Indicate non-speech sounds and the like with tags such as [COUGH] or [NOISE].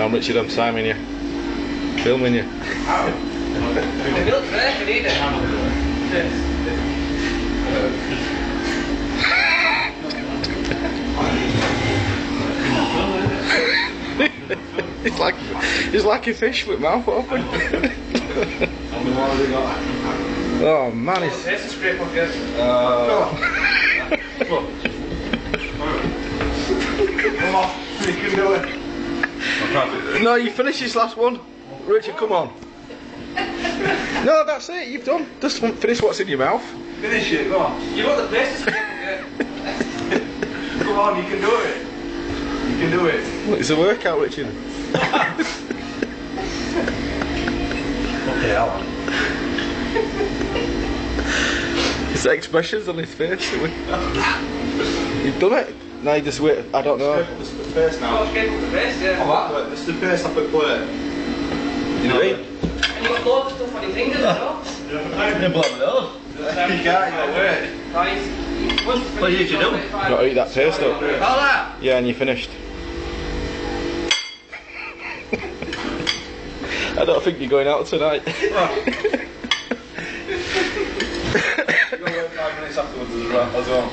I'm Richard, I'm timing you. Filming you. The milk's there if you need it. It's like it's like a fish with mouth open. [LAUGHS] oh man, it's There's a scrape off yours. Uh, [LAUGHS] Come on, you can do it. No. You finish this last one, Richard. Come on. No, that's it. You've done. Just finish what's in your mouth. Finish it, go on. You want the best scrape off yours. Come on, you can do it. You can do it. It's a workout, Richard. [LAUGHS] Okay, Alan. It's the expressions on his face. You've done it. Now you just wait. I don't know. This is the first Oh, now. scrape off the best, yeah. Oh, that, this is the first I put plate. You know Right. And you got loads of stuff on your fingers as well. You can't, no way. Guys, once What did you do? Got to eat that paste up. All that. Yeah, and you finished. [LAUGHS] I don't think you're going out tonight. You've got to wait five minutes afterwards as well. As well.